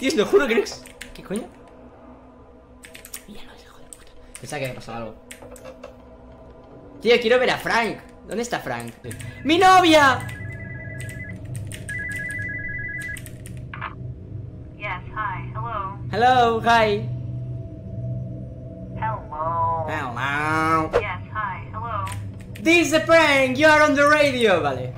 Tío, lo juro que no es... ¿Qué coño? Míralo, hijo de puta. Pensaba que había pasado algo. Tío, quiero ver a Frank. ¿Dónde está Frank? ¡Mi novia! Yes, hi. Hello. Hello, hi. Hello. Hello. Yes, hi. Hello. This is a prank. You are on the radio. Vale.